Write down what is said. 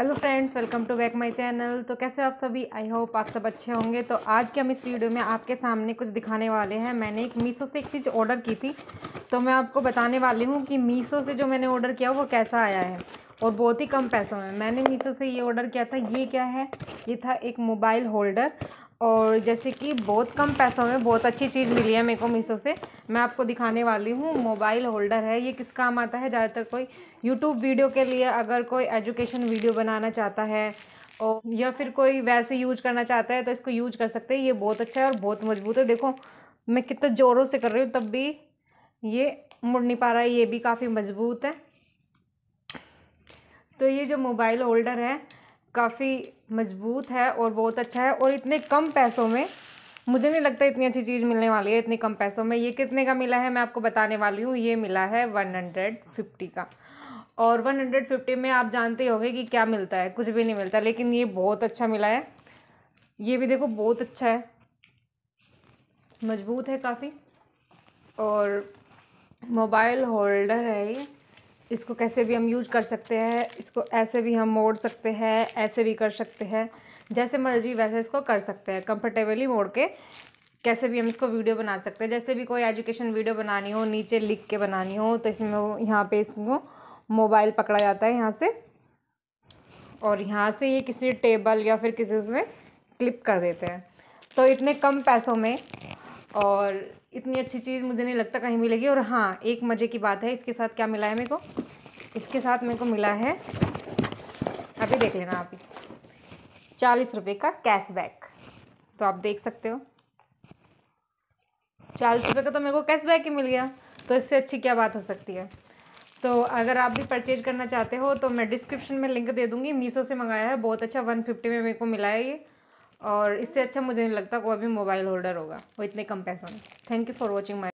Hello friends, welcome to back my channel. तो कैसे आप सभी? आई होप आप सब अच्छे होंगे। तो आज के हम इस वीडियो में आपके सामने कुछ दिखाने वाले हैं। मैंने एक मीशो से एक चीज़ ऑर्डर की थी। तो मैं आपको बताने वाली हूँ कि मीशो से जो मैंने ऑर्डर किया, वो कैसा आया है और बहुत ही कम पैसों में। मैंने मीशो से ये ऑर्डर किया था। ये क्या है? ये था एक मोबाइल होल्डर। और जैसे कि बहुत कम पैसों में बहुत अच्छी चीज़ मिली है मेरे को मीशो से। मैं आपको दिखाने वाली हूँ, मोबाइल होल्डर है। ये किस काम आता है? ज़्यादातर कोई यूट्यूब वीडियो के लिए अगर कोई एजुकेशन वीडियो बनाना चाहता है और या फिर कोई वैसे यूज़ करना चाहता है तो इसको यूज़ कर सकते हैं। ये बहुत अच्छा है और बहुत मज़बूत है। देखो, मैं कितने ज़ोरों से कर रही हूँ, तब भी ये मुड़ नहीं पा रहा है। ये भी काफ़ी मज़बूत है। तो ये जो मोबाइल होल्डर है काफ़ी मज़बूत है और बहुत अच्छा है और इतने कम पैसों में, मुझे नहीं लगता इतनी अच्छी चीज़ मिलने वाली है इतने कम पैसों में। ये कितने का मिला है मैं आपको बताने वाली हूँ। ये मिला है वन हंड्रेड फिफ्टी का। और वन हंड्रेड फिफ्टी में आप जानते होंगे कि क्या मिलता है, कुछ भी नहीं मिलता, लेकिन ये बहुत अच्छा मिला है। ये भी देखो, बहुत अच्छा है। मज़बूत है काफ़ी। और मोबाइल होल्डर है ये। इसको कैसे भी हम यूज़ कर सकते हैं, इसको ऐसे भी हम मोड़ सकते हैं, ऐसे भी कर सकते हैं, जैसे मर्ज़ी वैसे इसको कर सकते हैं कंफर्टेबली मोड़ के कैसे भी हम इसको वीडियो बना सकते हैं। जैसे भी कोई एजुकेशन वीडियो बनानी हो, नीचे लिख के बनानी हो तो इसमें वो यहाँ पे इसको मोबाइल पकड़ा जाता है यहाँ से और यहाँ से ये किसी टेबल या फिर किसी उसमें क्लिप कर देते हैं। तो इतने कम पैसों में और इतनी अच्छी चीज़ मुझे नहीं लगता कहीं मिलेगी और हाँ एक मज़े की बात है, इसके साथ क्या मिला है मेरे को? इसके साथ मेरे को मिला है। अभी देख लेना आप चालीस रुपये का कैशबैक तो आप देख सकते हो। चालीस रुपये का तो मेरे को कैशबैक ही मिल गया। तो इससे अच्छी क्या बात हो सकती है? तो अगर आप भी परचेज करना चाहते हो तो मैं डिस्क्रिप्शन में लिंक दे दूँगी। मीशो से मंगाया है। बहुत अच्छा वन फिफ्टी में मेरे को मिला है ये। और इससे अच्छा मुझे नहीं लगता कोई भी मोबाइल होल्डर होगा। वो इतने कम पैसों में। Thank you for watching my